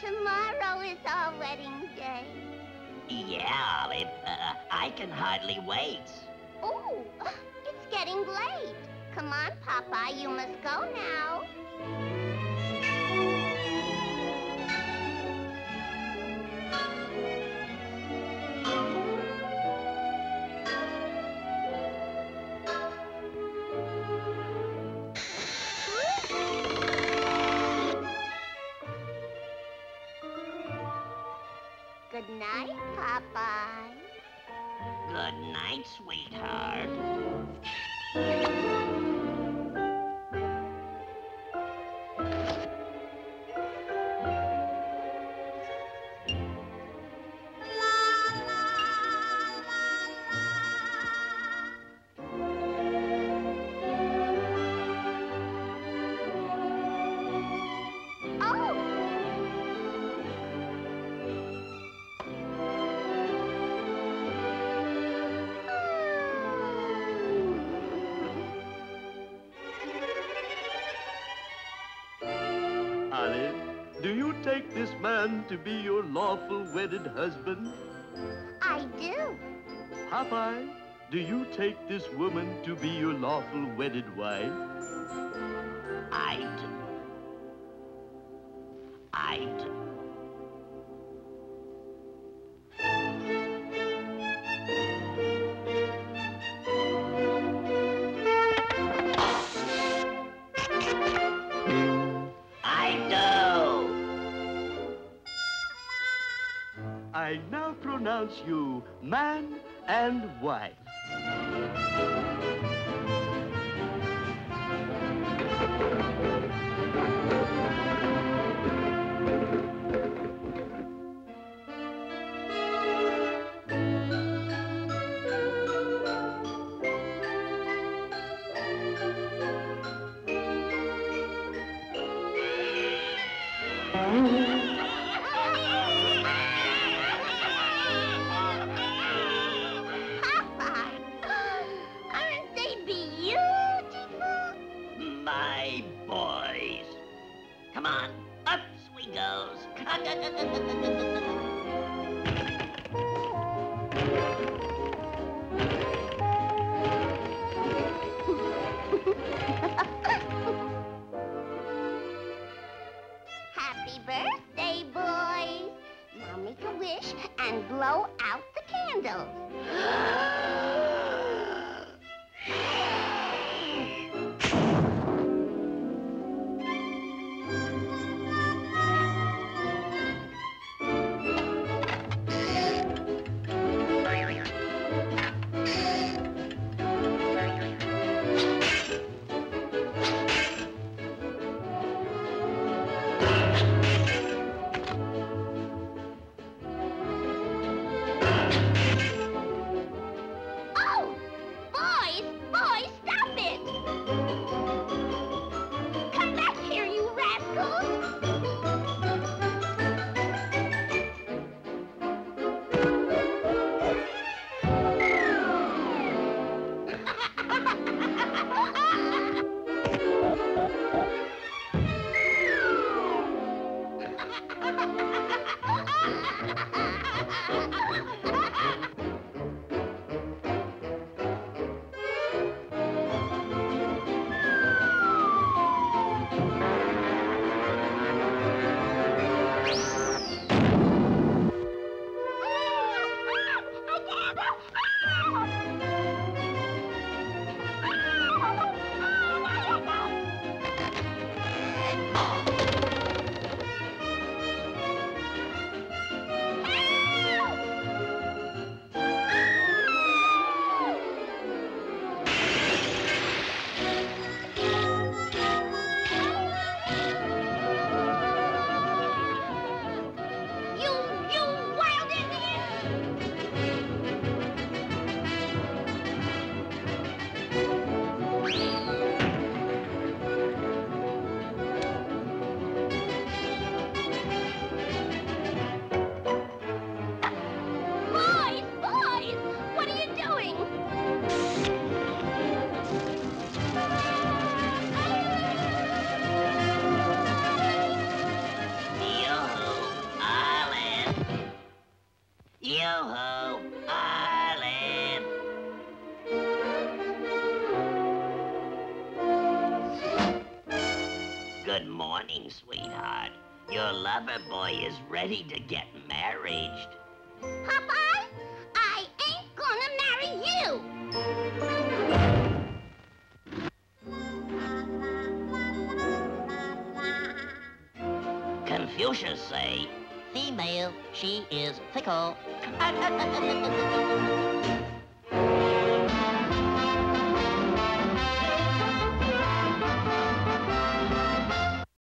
Tomorrow is our wedding day. Yeah, Olive. Uh, I can hardly wait. Oh, it's getting late. Come on, Popeye, you must go now. Good night, Popeye. Good night, sweetheart. Do you take this man to be your lawful wedded husband? I do. Popeye, do you take this woman to be your lawful wedded wife? Pronounce you man and wife. Popeye! Happy birthday, boys! Now make a wish and blow out the candles. Here, you rascals! Help! Your lover boy is ready to get married. Popeye, I ain't gonna marry you. Confucius say, Female, she is fickle.